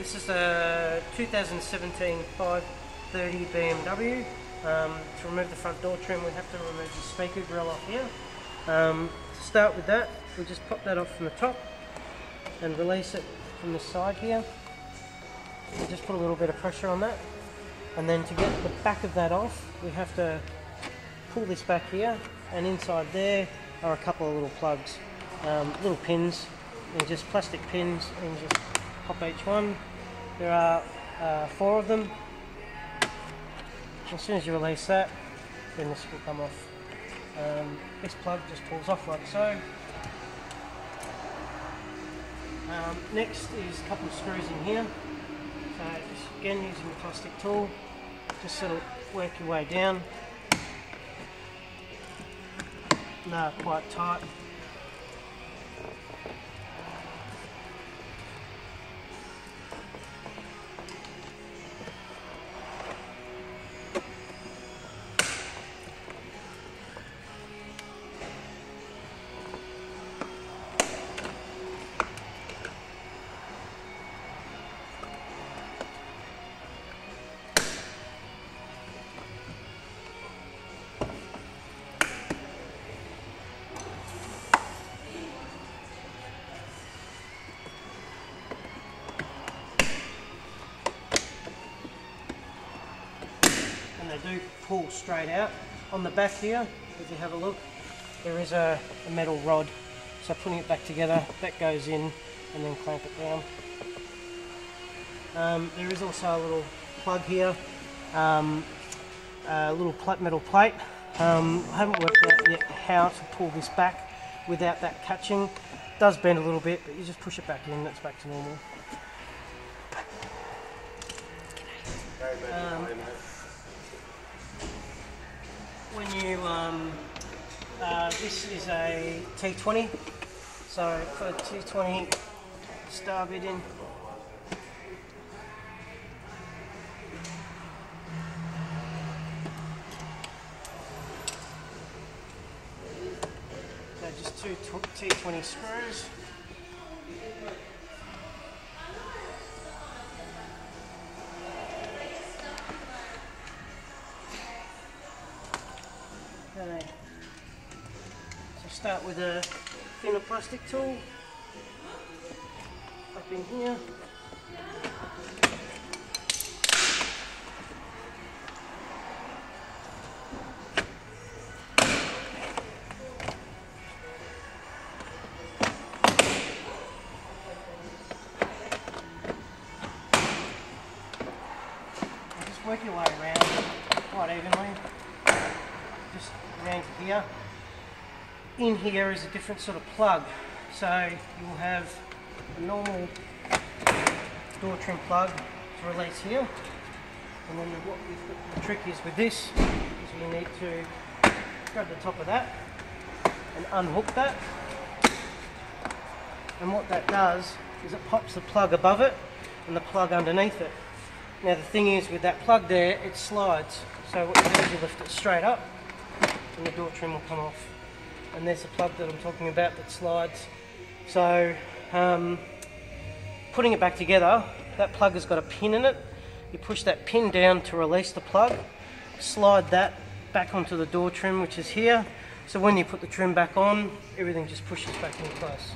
This is a 2017 530 BMW. Um, to remove the front door trim we have to remove the speaker grill off here. Um, to start with that we just pop that off from the top and release it from the side here. And just put a little bit of pressure on that and then to get the back of that off we have to pull this back here and inside there are a couple of little plugs, um, little pins and just plastic pins and just pop each one. There are uh, four of them as soon as you release that, then this will come off. Um, this plug just pulls off like so. Um, next is a couple of screws in here. So again using the plastic tool, just sort of work your way down. No, quite tight. Do pull straight out. On the back here, if you have a look, there is a, a metal rod. So putting it back together, that goes in and then clamp it down. Um, there is also a little plug here, um, a little metal plate. Um, I haven't worked out yet how to pull this back without that catching. It does bend a little bit, but you just push it back in, that's back to normal. Um, uh, this is a T20, so for T20 star bit in. So just two T20 screws. Okay. So start with a thinner plastic tool. Up in here. Just work your way around quite evenly just around here. In here is a different sort of plug. So you'll have a normal door trim plug to release here. And then what the trick is with this is you need to grab the top of that and unhook that. And what that does is it pops the plug above it and the plug underneath it. Now the thing is with that plug there, it slides. So what you do is you lift it straight up and the door trim will come off. And there's the plug that I'm talking about that slides. So um, putting it back together, that plug has got a pin in it. You push that pin down to release the plug, slide that back onto the door trim which is here. So when you put the trim back on, everything just pushes back in place.